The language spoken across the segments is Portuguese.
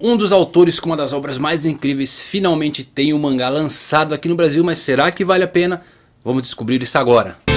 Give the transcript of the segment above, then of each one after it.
Um dos autores com uma das obras mais incríveis finalmente tem um mangá lançado aqui no Brasil, mas será que vale a pena? Vamos descobrir isso agora.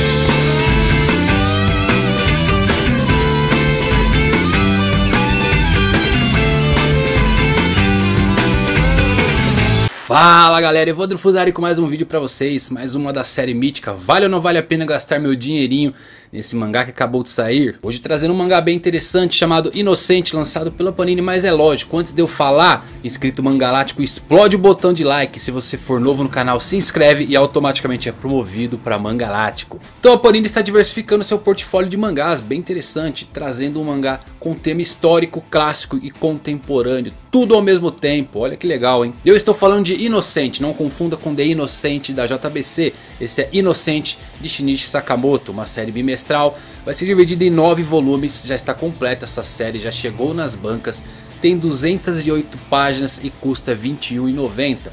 Fala galera, Evandro Fusari com mais um vídeo pra vocês, mais uma da série mítica. Vale ou não vale a pena gastar meu dinheirinho nesse mangá que acabou de sair? Hoje trazendo um mangá bem interessante chamado Inocente, lançado pela Panini Mas é lógico, antes de eu falar, inscrito Mangalático, explode o botão de like. Se você for novo no canal, se inscreve e automaticamente é promovido para Mangalático. Então a Panini está diversificando seu portfólio de mangás, bem interessante Trazendo um mangá com tema histórico, clássico e contemporâneo Tudo ao mesmo tempo, olha que legal hein? Eu estou falando de Inocente, não confunda com The Inocente da JBC Esse é Inocente de Shinichi Sakamoto, uma série bimestral. Vai ser dividida em 9 volumes, já está completa essa série, já chegou nas bancas, tem 208 páginas e custa R$ 21,90.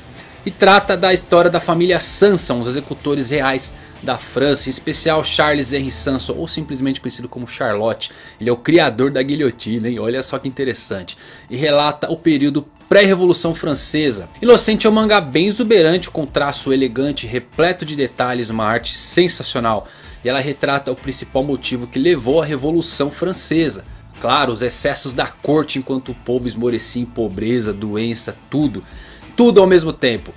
E trata da história da família Sanson, os executores reais da França, em especial Charles Henry Sanson, ou simplesmente conhecido como Charlotte. Ele é o criador da guilhotina, hein? olha só que interessante. E relata o período pré-revolução francesa. Inocente é um mangá bem exuberante, com traço elegante, repleto de detalhes, uma arte sensacional. E ela retrata o principal motivo que levou à Revolução Francesa. Claro, os excessos da corte enquanto o povo esmorecia em pobreza, doença, tudo. Tudo ao mesmo tempo.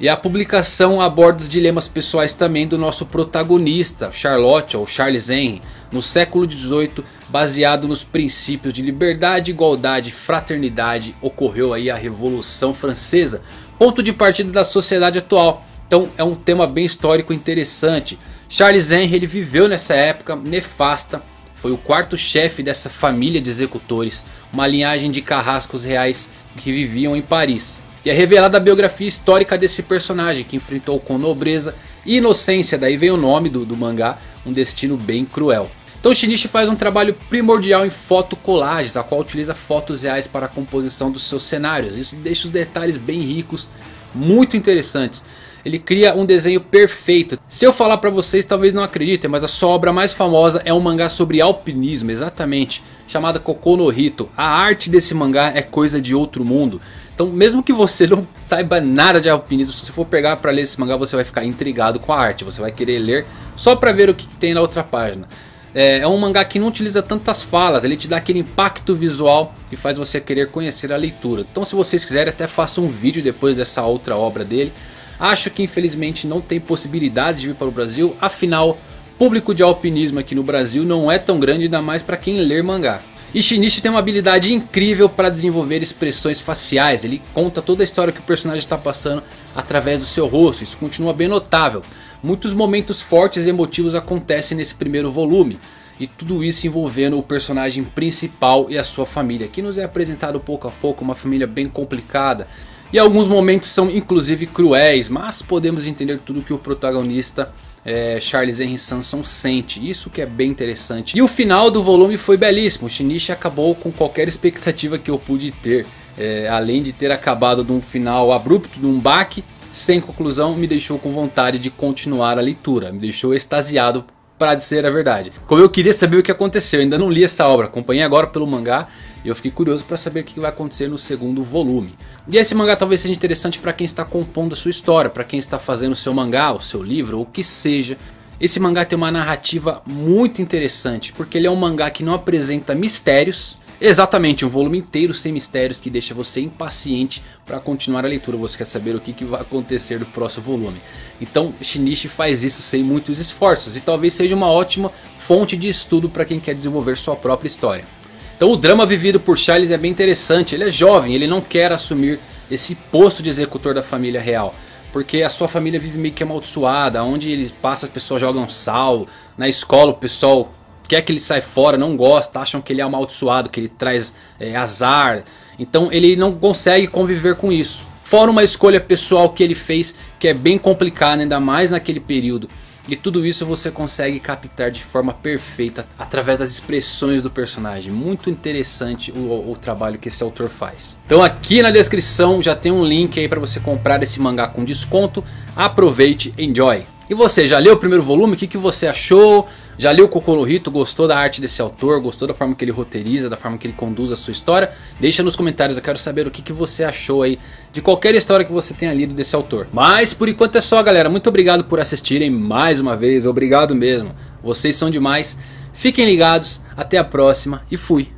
E a publicação aborda os dilemas pessoais também do nosso protagonista, Charlotte ou Charles Henry, no século XVIII, baseado nos princípios de liberdade, igualdade, fraternidade, ocorreu aí a Revolução Francesa, ponto de partida da sociedade atual. Então é um tema bem histórico interessante. Charles Henry ele viveu nessa época nefasta, foi o quarto chefe dessa família de executores, uma linhagem de carrascos reais que viviam em Paris. E é revelada a biografia histórica desse personagem que enfrentou com nobreza e inocência, daí vem o nome do, do mangá, um destino bem cruel. Então Shinichi faz um trabalho primordial em fotocolagens, a qual utiliza fotos reais para a composição dos seus cenários. Isso deixa os detalhes bem ricos, muito interessantes ele cria um desenho perfeito. Se eu falar pra vocês talvez não acreditem, mas a sua obra mais famosa é um mangá sobre alpinismo, exatamente, chamada Kokou no Hito. A arte desse mangá é coisa de outro mundo. Então mesmo que você não saiba nada de alpinismo, se você for pegar pra ler esse mangá você vai ficar intrigado com a arte. Você vai querer ler só pra ver o que tem na outra página. É, é um mangá que não utiliza tantas falas, ele te dá aquele impacto visual e faz você querer conhecer a leitura. Então se vocês quiserem até faça um vídeo depois dessa outra obra dele. Acho que infelizmente não tem possibilidade de vir para o Brasil, afinal, público de alpinismo aqui no Brasil não é tão grande, ainda mais para quem ler mangá. E Shinichi tem uma habilidade incrível para desenvolver expressões faciais, ele conta toda a história que o personagem está passando através do seu rosto, isso continua bem notável. Muitos momentos fortes e emotivos acontecem nesse primeiro volume. E tudo isso envolvendo o personagem principal e a sua família, que nos é apresentado pouco a pouco, uma família bem complicada. E alguns momentos são inclusive cruéis, mas podemos entender tudo que o protagonista é, Charles Henry Sanson sente. Isso que é bem interessante. E o final do volume foi belíssimo. O Shinichi acabou com qualquer expectativa que eu pude ter. É, além de ter acabado de um final abrupto, de um baque, sem conclusão, me deixou com vontade de continuar a leitura. Me deixou extasiado para dizer a verdade. Como eu queria saber o que aconteceu, ainda não li essa obra, acompanhei agora pelo mangá eu fiquei curioso para saber o que vai acontecer no segundo volume. E esse mangá talvez seja interessante para quem está compondo a sua história, para quem está fazendo o seu mangá, o seu livro, ou o que seja. Esse mangá tem uma narrativa muito interessante, porque ele é um mangá que não apresenta mistérios, Exatamente, um volume inteiro sem mistérios que deixa você impaciente para continuar a leitura. Você quer saber o que, que vai acontecer no próximo volume. Então Shinichi faz isso sem muitos esforços e talvez seja uma ótima fonte de estudo para quem quer desenvolver sua própria história. Então o drama vivido por Charles é bem interessante. Ele é jovem, ele não quer assumir esse posto de executor da família real. Porque a sua família vive meio que amaldiçoada, onde ele passa as pessoas jogam sal, na escola o pessoal quer que ele saia fora, não gosta, acham que ele é amaldiçoado, que ele traz é, azar. Então ele não consegue conviver com isso. Fora uma escolha pessoal que ele fez que é bem complicada, ainda mais naquele período. E tudo isso você consegue captar de forma perfeita através das expressões do personagem. Muito interessante o, o trabalho que esse autor faz. Então aqui na descrição já tem um link aí para você comprar esse mangá com desconto. Aproveite, enjoy! E você, já leu o primeiro volume? O que, que você achou? Já leu o Cocolo Rito? Gostou da arte desse autor? Gostou da forma que ele roteiriza? Da forma que ele conduz a sua história? Deixa nos comentários, eu quero saber o que, que você achou aí de qualquer história que você tenha lido desse autor. Mas por enquanto é só galera, muito obrigado por assistirem mais uma vez, obrigado mesmo. Vocês são demais, fiquem ligados, até a próxima e fui.